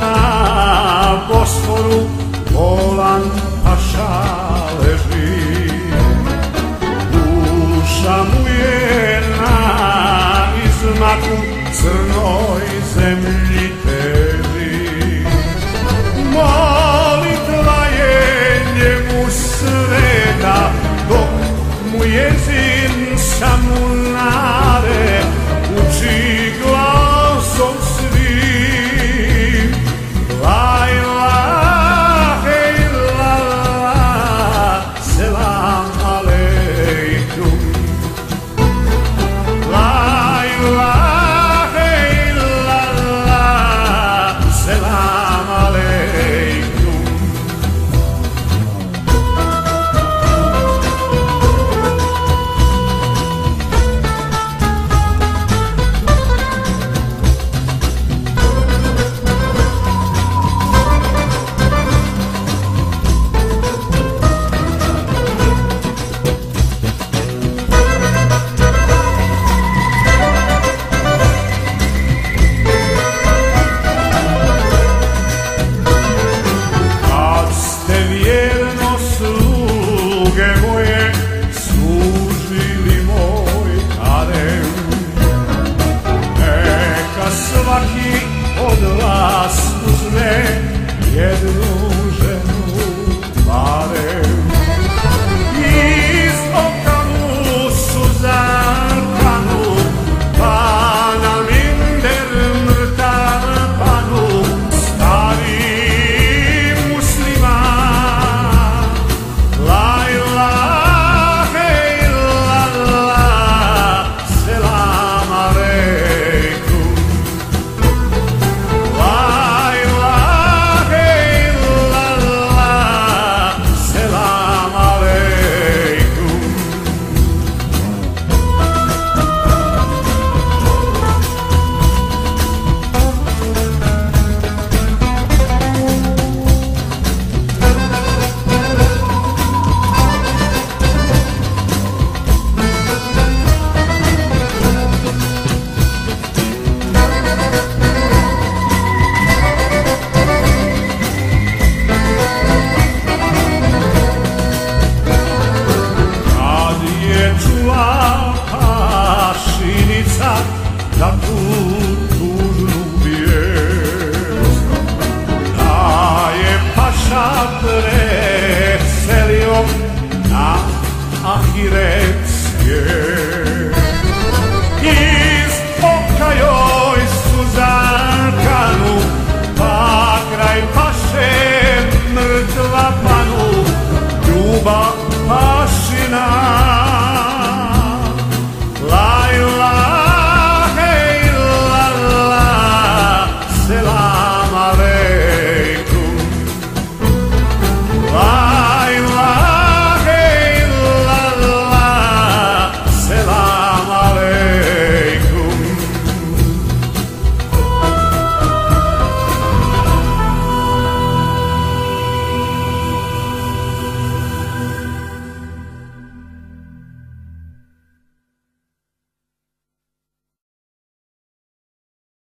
na Bosforu volan paša leži. Duša mu je na izmaku crnoj zemlji.